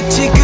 끝이